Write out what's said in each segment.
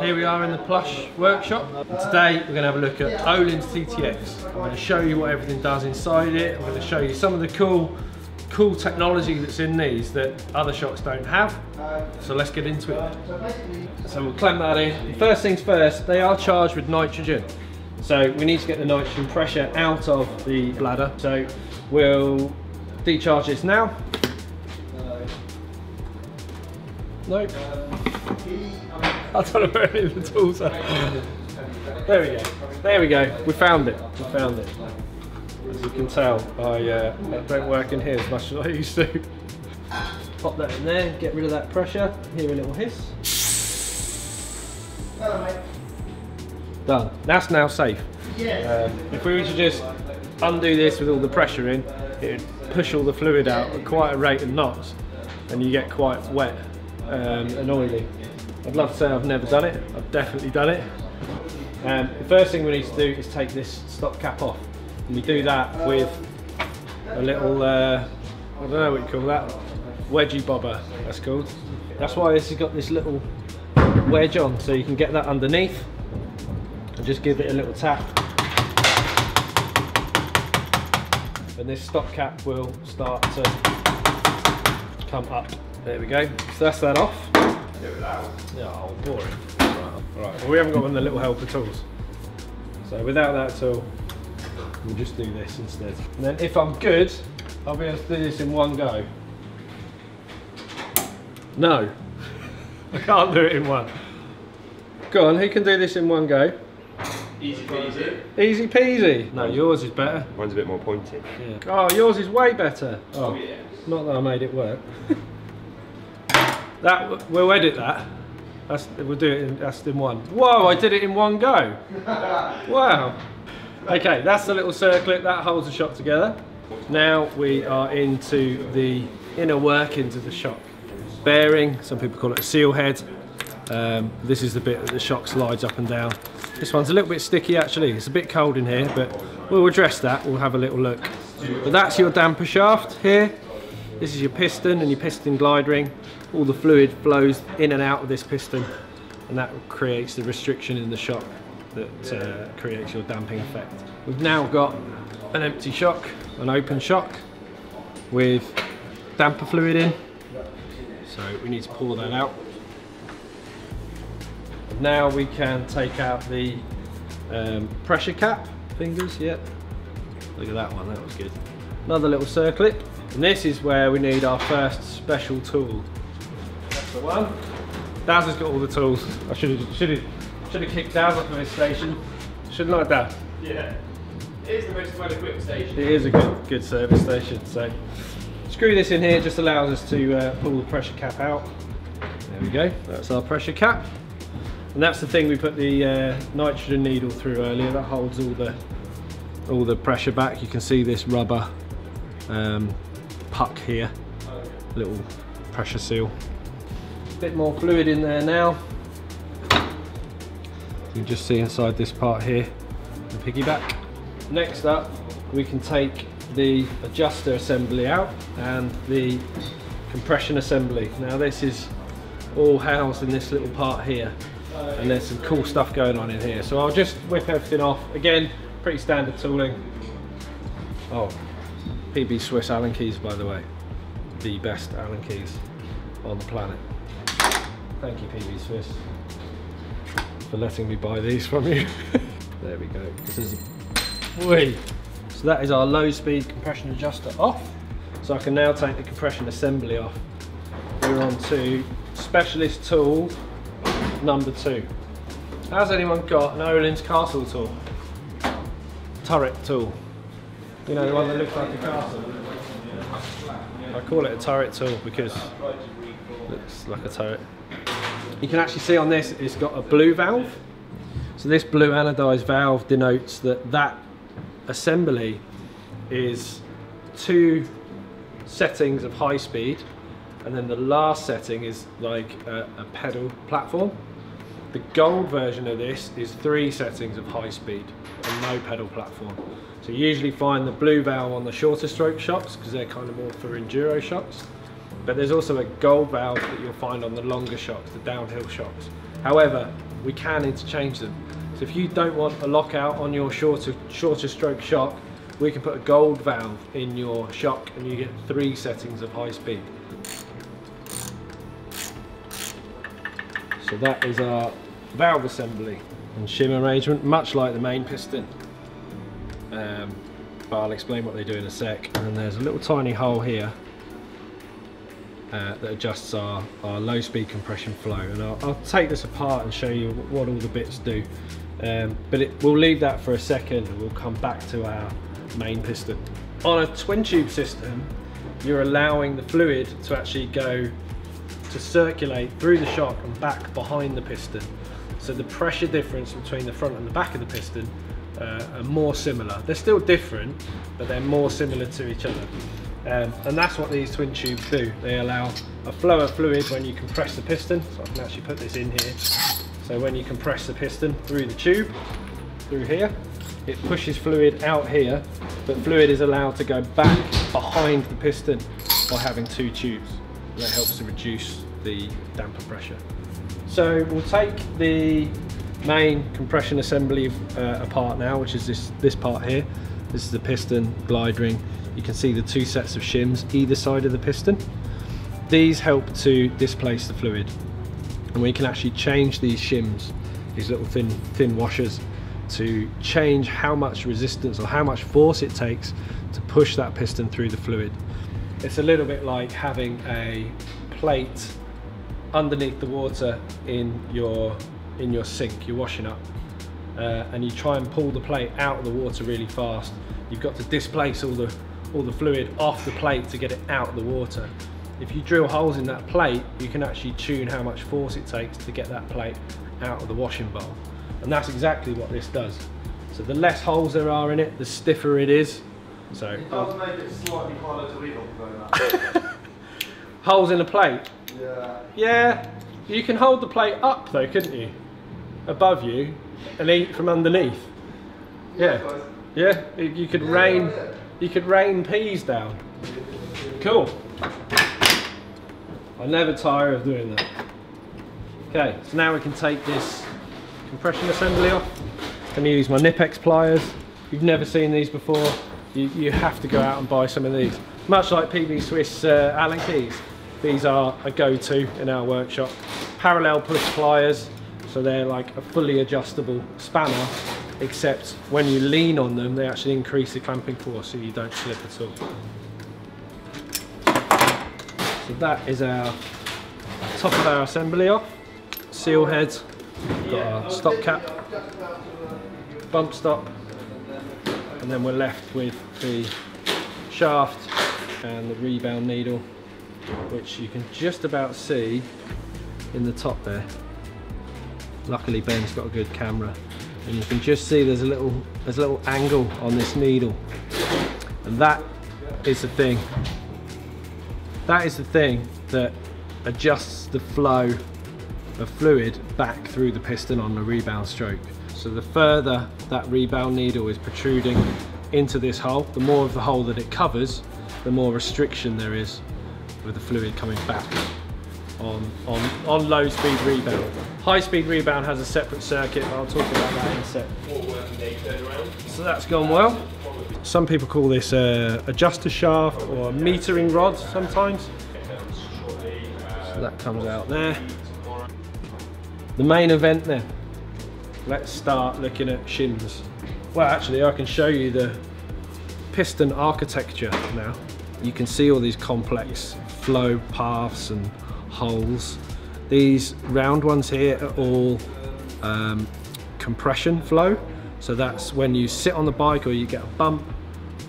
Here we are in the plush workshop. Today we're going to have a look at Öhlins TTX. I'm going to show you what everything does inside it. I'm going to show you some of the cool cool technology that's in these that other shocks don't have. So let's get into it. So we'll clamp that in. First things first, they are charged with nitrogen. So we need to get the nitrogen pressure out of the bladder. So we'll decharge this now. Nope. I don't know where any of the tools are. There we go. There we go. We found it. We found it. As you can tell, I, uh, I don't work in here as much as I used to. Pop that in there, get rid of that pressure. Hear a little hiss. Done. That's now safe. Um, if we were to just undo this with all the pressure in, it would push all the fluid out at quite a rate of knots and you get quite wet um, and oily. I'd love to say I've never done it. I've definitely done it. Um, the first thing we need to do is take this stop cap off. And we do that with a little, uh, I don't know what you call that, wedgie bobber, that's called. That's why this has got this little wedge on, so you can get that underneath and just give it a little tap. And this stop cap will start to come up. There we go. So that's that off. Oh, boring. Right, right. Well, we haven't got one of the little helper tools. So without that tool, we'll just do this instead. And then if I'm good, I'll be able to do this in one go. No, I can't do it in one. Go on, who can do this in one go? Easy peasy. Easy peasy. No, yours is better. Mine's a bit more pointy. Yeah. Oh, yours is way better. Oh, oh yeah. not that I made it work. that we'll edit that. That's, we'll do it in, that's in one. Whoa, I did it in one go. Wow. Okay, that's the little circlip that holds the shock together. Now we are into the inner workings of the shock. Bearing, some people call it a seal head. Um, this is the bit that the shock slides up and down. This one's a little bit sticky actually. It's a bit cold in here, but we'll address that. We'll have a little look. But that's your damper shaft here. This is your piston and your piston glide ring. All the fluid flows in and out of this piston and that creates the restriction in the shock that uh, creates your damping effect. We've now got an empty shock, an open shock with damper fluid in. So we need to pour that out. Now we can take out the um, pressure cap fingers, yep. Look at that one, that was good. Another little circlip. And this is where we need our first special tool. That's the one. Daz has got all the tools. I should have should have should have kicked Daz off of his station. Shouldn't like that. Yeah. It is the most well equipped station. It is a good good service station. So screw this in here just allows us to uh, pull the pressure cap out. There we go. That's our pressure cap. And that's the thing we put the uh, nitrogen needle through earlier. That holds all the all the pressure back. You can see this rubber um, puck here, little pressure seal. Bit more fluid in there now. You can just see inside this part here, the piggyback. Next up, we can take the adjuster assembly out and the compression assembly. Now this is all housed in this little part here and there's some cool stuff going on in here. So I'll just whip everything off. Again, pretty standard tooling. Oh, PB Swiss Allen keys by the way. The best Allen keys on the planet. Thank you PB Swiss for letting me buy these from you. there we go. This is Whee. So that is our low speed compression adjuster off. So I can now take the compression assembly off. We're on to specialist tool number two. Has anyone got an Öhlins castle tool? Turret tool. You know, the one that looks like a castle. I call it a turret tool because it looks like a turret. You can actually see on this, it's got a blue valve. So this blue anodized valve denotes that that assembly is two settings of high speed and then the last setting is like a, a, pedal platform. The gold version of this is three settings of high speed and no pedal platform. So you usually find the blue valve on the shorter stroke shocks because they're kind of more for enduro shocks. But there's also a gold valve that you'll find on the longer shocks, the downhill shocks. However, we can interchange them. So if you don't want a lockout on your shorter, shorter stroke shock, we can put a gold valve in your shock and you get three settings of high speed. So that is our valve assembly and shim arrangement, much like the main piston. Um, but I'll explain what they do in a sec. And there's a little tiny hole here uh, that adjusts our, our low speed compression flow. And I'll, I'll, take this apart and show you what all the bits do. Um, but it, we'll leave that for a second and we'll come back to our main piston. On a twin tube system, you're allowing the fluid to actually go to circulate through the shock and back behind the piston. So the pressure difference between the front and the back of the piston uh, are more similar. They're still different, but they're more similar to each other. Um, and that's what these twin tubes do. They allow a flow of fluid when you compress the piston. So I can actually put this in here. So when you compress the piston through the tube, through here, it pushes fluid out here, but fluid is allowed to go back behind the piston by having two tubes. that helps to reduce the damper pressure. So we'll take the main compression assembly uh, apart now, which is this, this part here. This is the piston, glide ring. You can see the two sets of shims either side of the piston. These help to displace the fluid. And we can actually change these shims, these little thin, thin washers, to change how much resistance or how much force it takes to push that piston through the fluid. It's a little bit like having a plate underneath the water in your in your sink you're washing up uh, and you try and pull the plate out of the water really fast. You've got to displace all the all the fluid off the plate to get it out of the water. If you drill holes in that plate you can actually tune how much force it takes to get that plate out of the washing bowl. And that's exactly what this does. So the less holes there are in it the stiffer it is. So It does make it slightly harder to read off though, holes in a plate? Yeah. Yeah, you can hold the plate up though, couldn't you? Above you and eat from underneath. Yeah, yeah. You could rain, you could rain peas down. Cool. I never tire of doing that. Okay, so now we can take this compression assembly off. I'm to use my Knipex pliers. If you've never seen these before, you, you have to go out and buy some of these. Much like PB Swiss uh, Allen keys. These are a go-to in our workshop. Parallel push pliers, so they're like a fully adjustable spanner, except when you lean on them, they actually increase the clamping force so you don't slip at all. So that is our top of our assembly off. Seal heads, got our stop cap, bump stop, and then we're left with the shaft and the rebound needle, which you can just about see in the top there. Luckily Ben's got a good camera and you can just see there's a little there's a little angle on this needle. And that is the thing. That is the thing that adjusts the flow of fluid back through the piston on the rebound stroke. So the further that rebound needle is protruding into this hole the more of the hole that it covers the more restriction there is with the fluid coming back on, on, on low speed rebound. High speed rebound has a separate circuit, but I'll talk about that in a sec. So that's gone well. Some people call this a adjuster shaft or a metering rod sometimes. So that comes out there. The main event then. Let's start looking at shims. Well actually I can show you the piston architecture now. You can see all these complex flow paths and holes. These round ones here are all um, compression flow. So that's when you sit on the bike or you get a bump,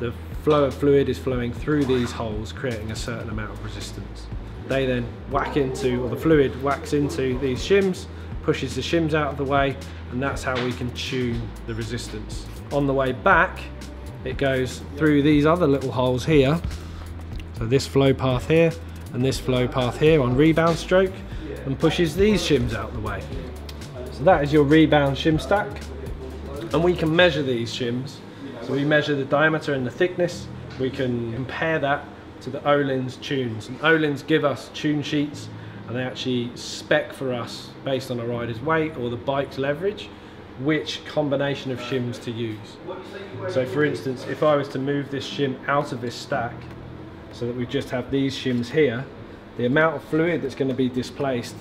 the flow of fluid is flowing through these holes, creating a certain amount of resistance. They then whack into, or the fluid whacks into these shims, pushes the shims out of the way, and that's how we can tune the resistance. On the way back, it goes through these other little holes here. So this flow path here, and this flow path here on rebound stroke and pushes these shims out the way. So that is your rebound shim stack and we can measure these shims. So we measure the diameter and the thickness. We can compare that to the Öhlins tunes and Öhlins give us tune sheets and they actually spec for us based on a rider's weight or the bike's leverage which combination of shims to use. So for instance, if I was to move this shim out of this stack so that we just have these shims here, the amount of fluid that's going to be displaced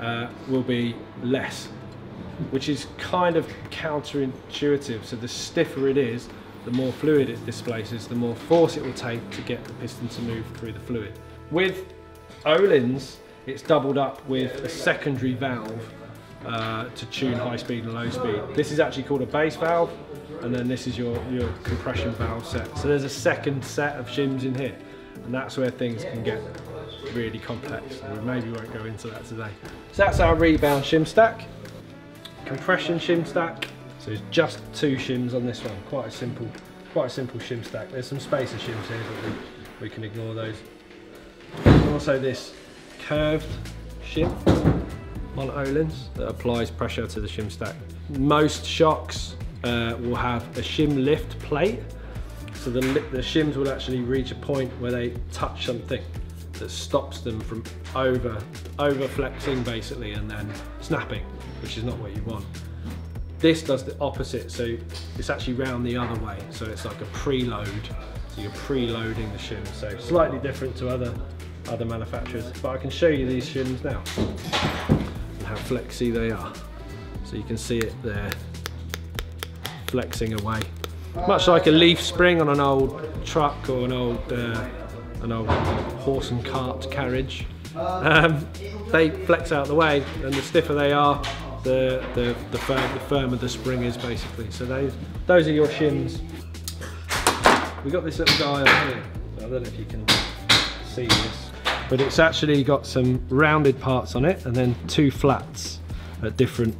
uh, will be less, which is kind of counterintuitive. So the stiffer it is, the more fluid it displaces, the more force it will take to get the piston to move through the fluid. With Öhlins, it's doubled up with a secondary valve uh, to tune high speed and low speed. This is actually called a base valve, and then this is your, your compression valve set. So there's a second set of shims in here, and that's where things can get really complex. And we maybe won't go into that today. So that's our rebound shim stack, compression shim stack. So it's just two shims on this one. Quite a simple, quite a simple shim stack. There's some spacer shims here, but we, we can ignore those. Also this curved shim on Öhlins that applies pressure to the shim stack. Most shocks uh, will have a shim lift plate. So the, the shims will actually reach a point where they touch something that stops them from over, over flexing basically and then snapping, which is not what you want. This does the opposite, so it's actually round the other way. So it's like a preload. So you're preloading the shim. So slightly different to other other manufacturers, but I can show you these shims now and how flexy they are. So you can see it there flexing away. Much like a leaf spring on an old truck or an old uh, an old horse and cart carriage. Um, they flex out the way and the stiffer they are, the, the, the, firm, the firmer the spring is basically. So those, those are your shims. We got this little guy on here. I don't know if you can see this, but it's actually got some rounded parts on it and then two flats at different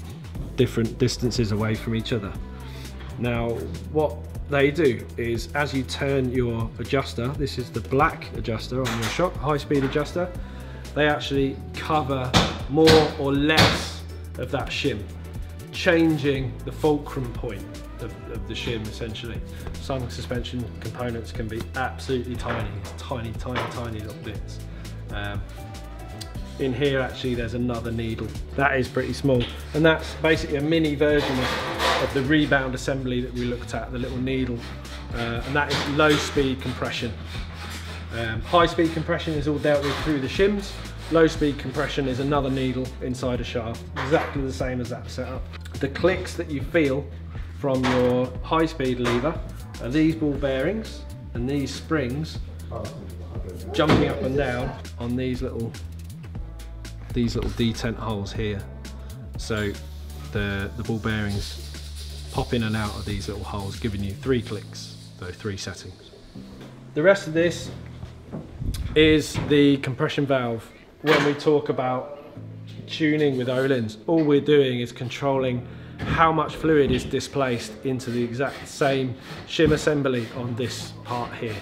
different distances away from each other. Now, what they do is as you turn your adjuster, this is the black adjuster on your shock, high speed adjuster, they actually cover more or less of that shim, changing the fulcrum point of, of the shim essentially. Some suspension components can be absolutely tiny, tiny, tiny, tiny little bits. Um, in here actually there's another needle. That is pretty small and that's basically a mini version of, of the rebound assembly that we looked at, the little needle. Uh, and that is low speed compression. Um, high speed compression is all dealt with through the shims. Low speed compression is another needle inside a shaft, exactly the same as that setup. The clicks that you feel from your high speed lever are these ball bearings and these springs jumping up and down on these little these little detent holes here. So the, the ball bearings pop in and out of these little holes, giving you three clicks, so three settings. The rest of this is the compression valve. When we talk about tuning with Öhlins, all we're doing is controlling how much fluid is displaced into the exact same shim assembly on this part here.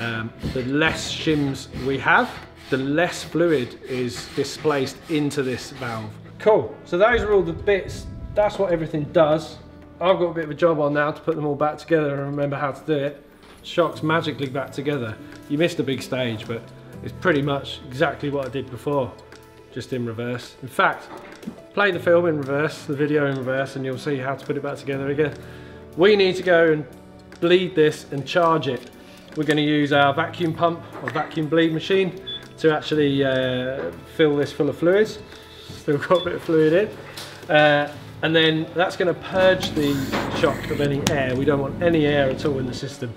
Um, the less shims we have, the less fluid is displaced into this valve. Cool, so those are all the bits, that's what everything does. I've got a bit of a job on now to put them all back together and remember how to do it. Shocks magically back together. You missed a big stage, but it's pretty much exactly what I did before, just in reverse. In fact, play the film in reverse, the video in reverse, and you'll see how to put it back together again. We need to go and bleed this and charge it. We're gonna use our vacuum pump or vacuum bleed machine to actually uh, fill this full of fluids. Still got a bit of fluid in. Uh, and then that's going to purge the shock of any air. We don't want any air at all in the system.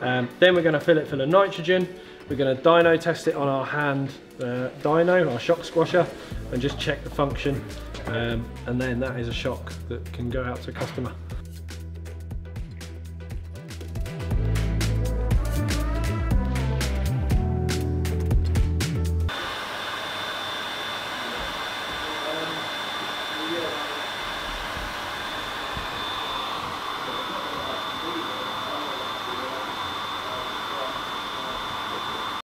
Um, then we're going to fill it full of nitrogen. We're going to dyno test it on our hand uh, dyno, our shock squasher, and just check the function. Um, and then that is a shock that can go out to a customer.